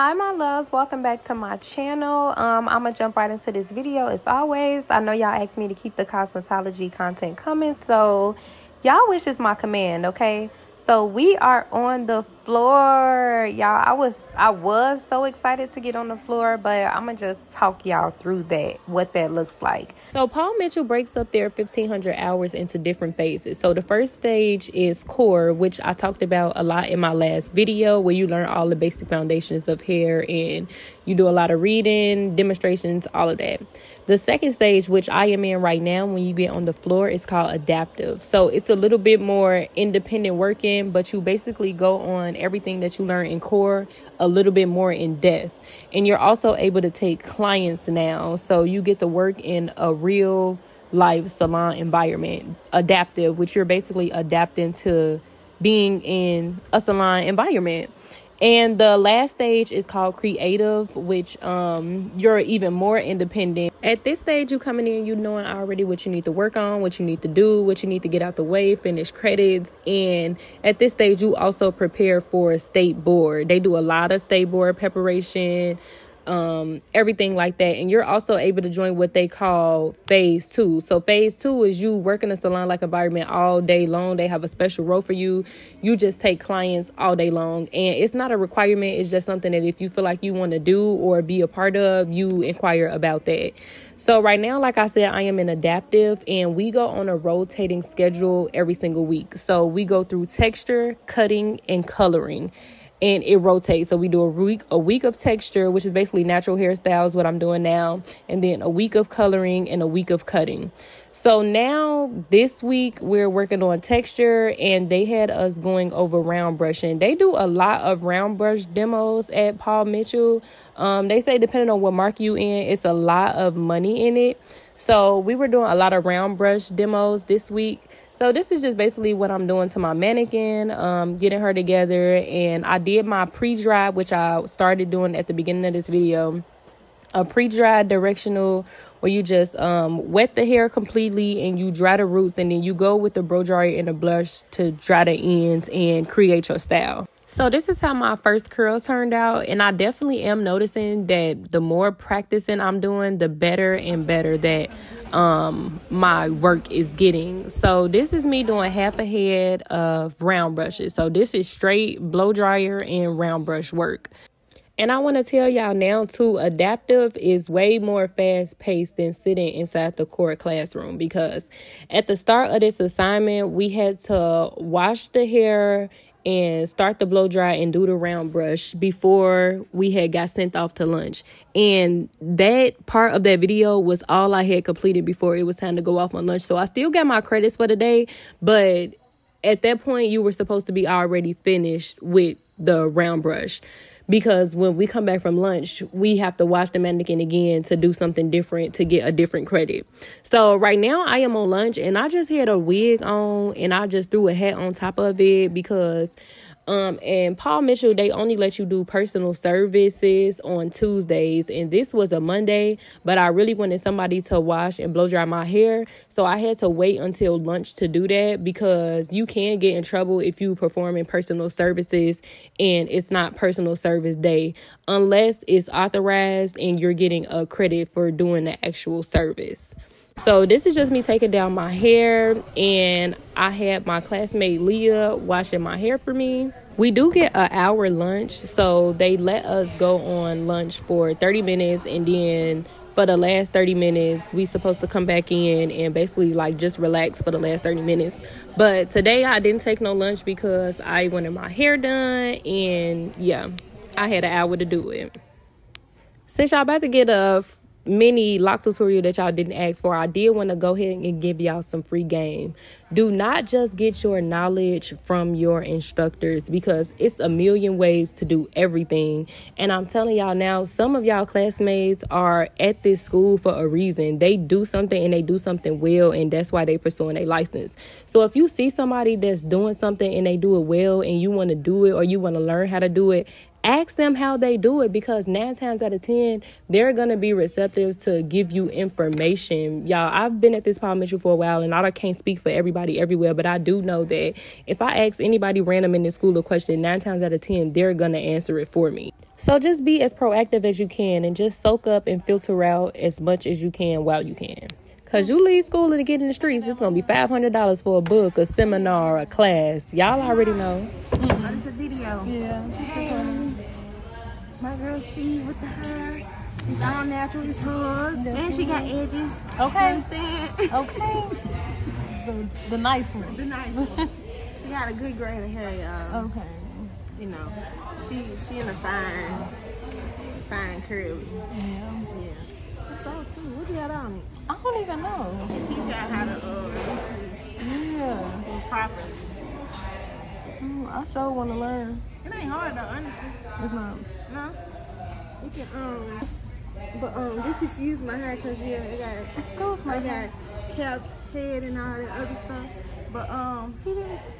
hi my loves. Welcome back to my channel. Um i'm gonna jump right into this video as always. I know y'all asked me to keep the cosmetology content coming so y'all wish is my command okay? So we are on the floor. Y'all i was i was so excited to get on the floor but i'm gonna just talk y'all through that what that looks like. So paul mitchell breaks up their 1500 hours into different phases. So the first stage is core which i talked about a lot in my last video where you learn all the basic foundations of hair and you do a lot of reading demonstrations all of that. The second stage, which I am in right now, when you get on the floor, is called adaptive. So it's a little bit more independent working, but you basically go on everything that you learn in core a little bit more in depth. And you're also able to take clients now. So you get to work in a real life salon environment, adaptive, which you're basically adapting to being in a salon environment. And the last stage is called creative, which um, you're even more independent. At this stage, you coming in, you knowing already what you need to work on, what you need to do, what you need to get out the way, finish credits. And at this stage, you also prepare for a state board. They do a lot of state board preparation, um, everything like that. And you're also able to join what they call phase two. So phase two is you work in a salon like environment all day long. They have a special role for you. You just take clients all day long. And it's not a requirement. It's just something that if you feel like you want to do or be a part of, you inquire about that. So right now, like I said, I am an adaptive and we go on a rotating schedule every single week. So we go through texture, cutting, and coloring and it rotates. So we do a week a week of texture, which is basically natural hairstyles, what I'm doing now, and then a week of coloring and a week of cutting. So now this week we're working on texture and they had us going over round brushing. They do a lot of round brush demos at Paul Mitchell. Um, they say depending on what mark you in, it's a lot of money in it. So we were doing a lot of round brush demos this week so this is just basically what I'm doing to my mannequin, um, getting her together. And I did my pre-dry, which I started doing at the beginning of this video. A pre-dry directional where you just um, wet the hair completely and you dry the roots and then you go with the blow dryer and the blush to dry the ends and create your style. So this is how my first curl turned out and I definitely am noticing that the more practicing I'm doing, the better and better that um my work is getting. So this is me doing half a head of round brushes. So this is straight blow dryer and round brush work. And I want to tell y'all now too, adaptive is way more fast paced than sitting inside the core classroom because at the start of this assignment, we had to wash the hair and start the blow dry and do the round brush before we had got sent off to lunch. And that part of that video was all I had completed before it was time to go off on lunch. So I still got my credits for the day, but at that point you were supposed to be already finished with the round brush because when we come back from lunch, we have to watch the mannequin again to do something different to get a different credit. So right now I am on lunch and I just had a wig on and I just threw a hat on top of it because um, and Paul Mitchell, they only let you do personal services on Tuesdays. And this was a Monday, but I really wanted somebody to wash and blow dry my hair. So I had to wait until lunch to do that because you can get in trouble if you perform in personal services and it's not personal service day unless it's authorized and you're getting a credit for doing the actual service. So this is just me taking down my hair and I had my classmate Leah washing my hair for me. We do get an hour lunch, so they let us go on lunch for 30 minutes and then for the last 30 minutes we supposed to come back in and basically like just relax for the last 30 minutes. But today i didn't take no lunch because i wanted my hair done and yeah i had an hour to do it. Since y'all about to get a mini lock tutorial that y'all didn't ask for, I did want to go ahead and give y'all some free game. Do not just get your knowledge from your instructors because it's a million ways to do everything. And I'm telling y'all now, some of y'all classmates are at this school for a reason. They do something and they do something well, and that's why they pursuing a license. So if you see somebody that's doing something and they do it well and you want to do it or you want to learn how to do it, ask them how they do it because nine times out of ten they're gonna be receptive to give you information y'all i've been at this Paul Mitchell for a while and i can't speak for everybody everywhere but i do know that if i ask anybody random in the school a question nine times out of ten they're gonna answer it for me so just be as proactive as you can and just soak up and filter out as much as you can while you can Cause you leave school and get in the streets, it's gonna be five hundred dollars for a book, a seminar, a class. Y'all already know. Mm-hmm. That is a video. Yeah. My girl C with the hair. It's all natural. It's hers, and she got edges. Okay. Understand? Okay. The, the nice one. the nice. one. she got a good grade of hair, y'all. Okay. You know, she she in a fine, fine curly. Yeah. Yeah. It's so too. What you got on it? I don't even know. They teach y'all how to uh Yeah. properly. Mm, I sure want to learn. It ain't hard though, honestly. It's not. No. You can um, but um, just excuse my hair cause yeah, it got Excuse my I got cap head and all that other stuff. But um, see this?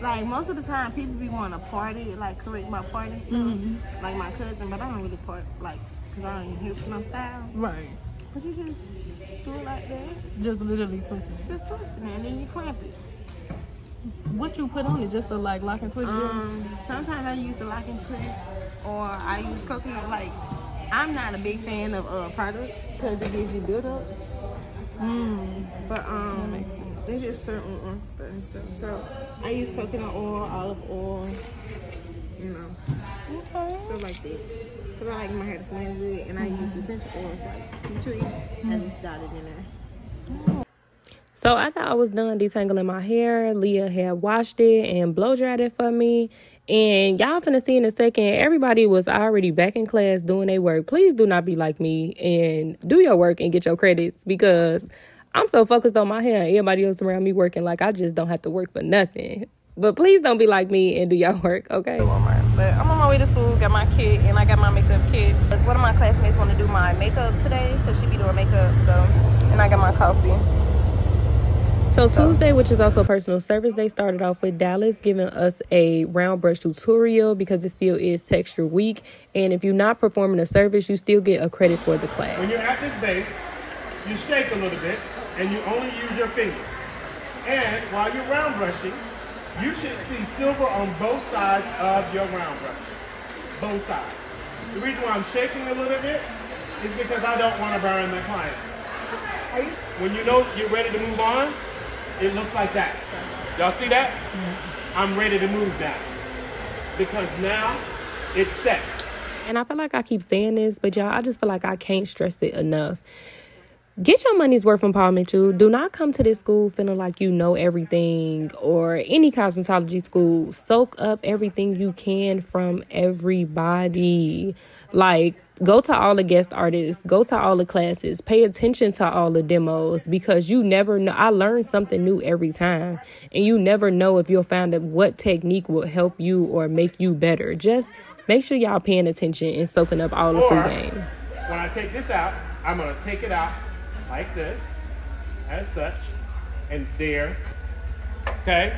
Like most of the time, people be wanting to party, like correct my party stuff, Mm-hmm. like my cousin. But I don't really part like, cause I don't here for no style. Right. But you just do it like that, Just literally twisting it. just twisting it, and then you clamp it. What you put on it? Just to like lock and twist? Um, sometimes I use the lock and twist, or I use coconut. Like, I'm not a big fan of uh product because it gives you build up. Mm. But um, there's just certain uh, certain stuff. So I use coconut oil, olive oil, you know, Okay. stuff like that. Cause I like my hair to smell good, and I use essential oils like tea tree. I just in there. So after I was done detangling my hair, Leah had washed it and blow dried it for me. And y'all finna see in a second, everybody was already back in class doing their work. Please do not be like me and do your work and get your credits because I'm so focused on my hair and everybody else around me working like I just don't have to work for nothing. But please don't be like me and do your work, okay? Walmart. But I'm on my way to school, got my kit, and I got my makeup kit. One of my classmates want to do my makeup today, because she be doing makeup, so. And I got my coffee. So Tuesday, which is also personal service day, started off with Dallas giving us a round brush tutorial because it still is texture week. And if you're not performing a service, you still get a credit for the class. When you're at this base, you shake a little bit and you only use your fingers. And while you're round brushing, you should see silver on both sides of your round brush. Both sides. The reason why I'm shaking a little bit is because I don't want to burn my client. When you know you're ready to move on, it looks like that. Y'all see that? I'm ready to move that. Because now it's set. And I feel like I keep saying this, but y'all, I just feel like I can't stress it enough. Get your money's worth from Paul Mitchell. Do not come to this school feeling like you know everything or any cosmetology school. Soak up everything you can from everybody. Like, go to all the guest artists, go to all the classes, pay attention to all the demos because you never know. I learn something new every time, and you never know if you'll find out what technique will help you or make you better. Just make sure y'all paying attention and soaking up all the Or- game. When I take this out, I'm gonna take it out like this, as such, and there. Okay?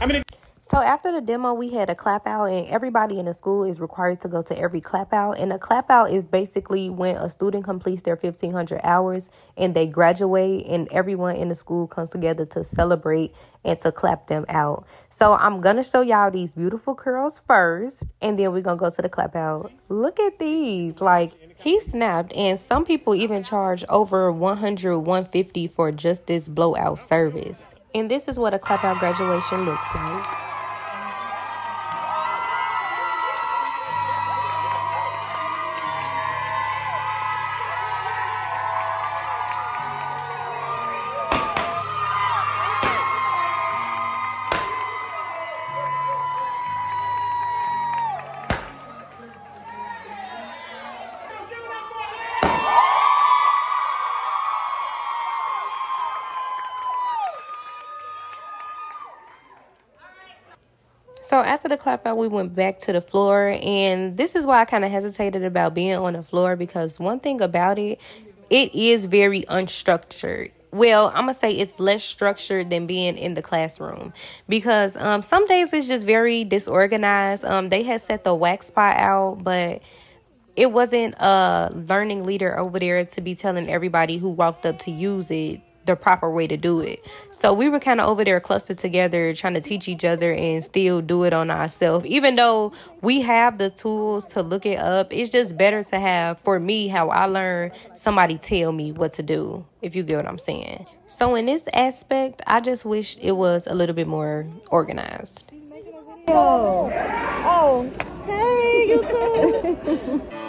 I mean, So after the demo, we had a clap out, and everybody in the school is required to go to every clap out. And a clap out is basically when a student completes their 1500 hours and they graduate, and everyone in the school comes together to celebrate and to clap them out. So I'm gonna show y'all these beautiful curls first, and then we're gonna go to the clap out. Look at these, like he snapped, and some people even charge over 100, 150 for just this blowout service. And this is what a clap out graduation looks like. After the clap out, we went back to the floor, and this is why I kind of hesitated about being on the floor because one thing about it, it is very unstructured. well i'm gonna say it's less structured than being in the classroom because um, some days it's just very disorganized um, they had set the wax spot out but it wasn't a learning leader over there to be telling everybody who walked up to use it the proper way to do it. So we were kind of over there clustered together trying to teach each other and still do it on ourselves. Even though we have the tools to look it up, it's just better to have, for me, how I learn, somebody tell me what to do, if you get what I'm saying. So in this aspect, I just wish it was a little bit more organized. Oh, oh, hey, you too.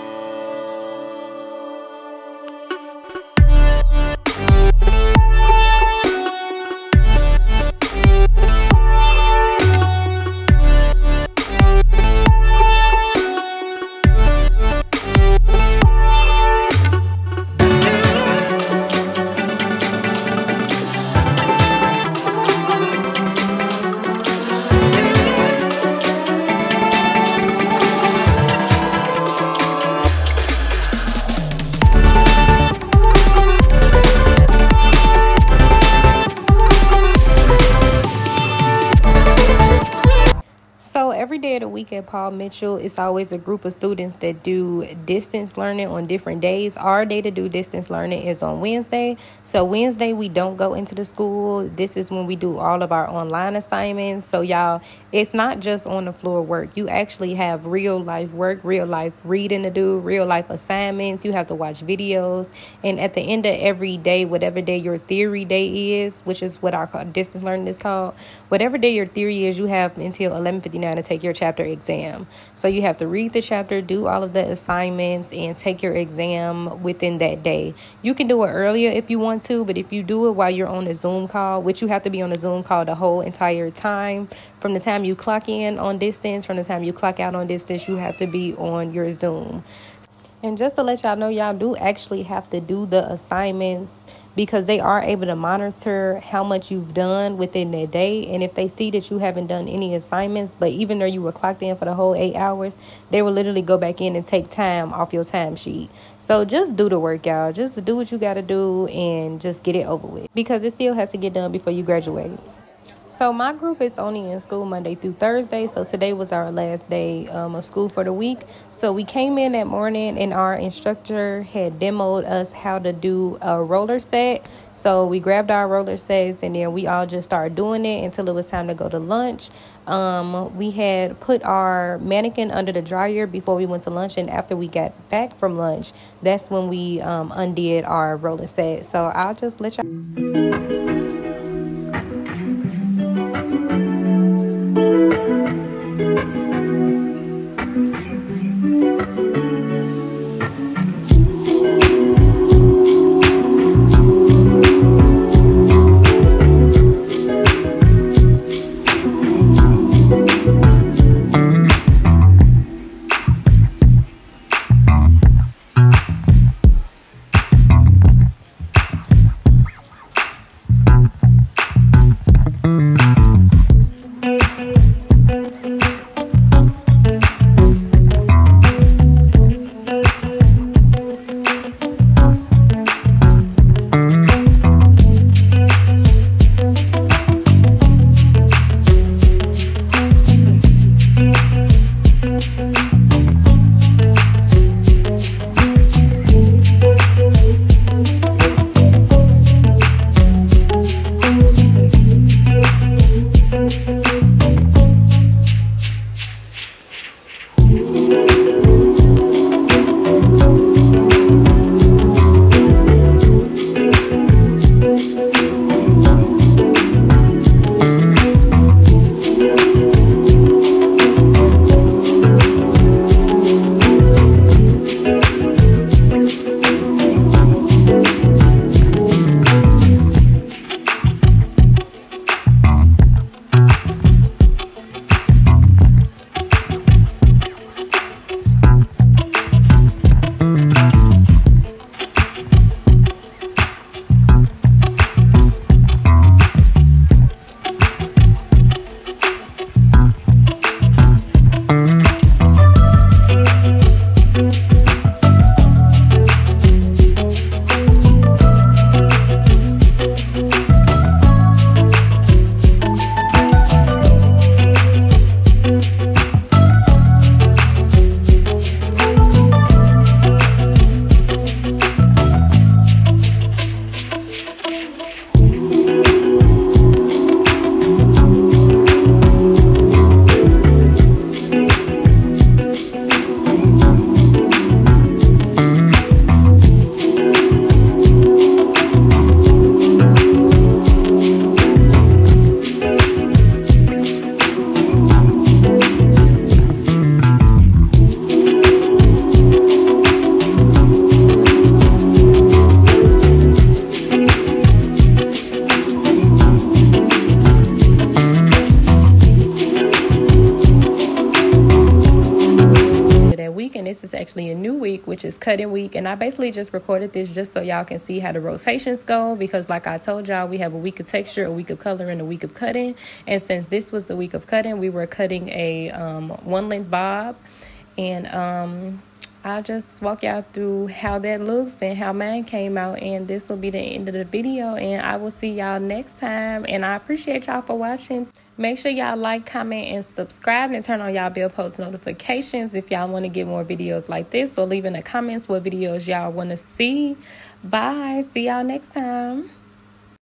Paul Mitchell, it's always a group of students that do distance learning on different days. Our day to do distance learning is on Wednesday. So, Wednesday, we don't go into the school. This is when we do all of our online assignments. So, y'all, it's not just on the floor work. You actually have real life work, real life reading to do, real life assignments. You have to watch videos. And at the end of every day, whatever day your theory day is, which is what our distance learning is called, whatever day your theory is, you have until 11:59 to take your chapter exam. So you have to read the chapter, do all of the assignments, and take your exam within that day. You can do it earlier if you want to, but if you do it while you're on a Zoom call, which you have to be on a Zoom call the whole entire time, from the time you clock in on distance, from the time you clock out on distance, you have to be on your Zoom. And just to let y'all know, y'all do actually have to do the assignments because they are able to monitor how much you've done within that day. And if they see that you haven't done any assignments, but even though you were clocked in for the whole eight hours, they will literally go back in and take time off your timesheet. So just do the work, y'all. Just do what you got to do and just get it over with because it still has to get done before you graduate. So my group is only in school Monday through Thursday. So today was our last day um, of school for the week. So we came in that morning and our instructor had demoed us how to do a roller set. So we grabbed our roller sets and then we all just started doing it until it was time to go to lunch. Um, we had put our mannequin under the dryer before we went to lunch, and after we got back from lunch, that's when we um, undid our roller set. So I'll just let y'all. Which is cutting week. And I basically just recorded this just so y'all can see how the rotations go because, like I told y'all, we have a week of texture, a week of color, and a week of cutting. And since this was the week of cutting, we were cutting a um, one length bob. And um, I'll just walk y'all through how that looks and how mine came out. And this will be the end of the video. And I will see y'all next time. And I appreciate y'all for watching. Make sure y'all like, comment, and subscribe and turn on y'all bell post notifications if y'all want to get more videos like this or leave in the comments what videos y'all want to see. Bye. See y'all next time.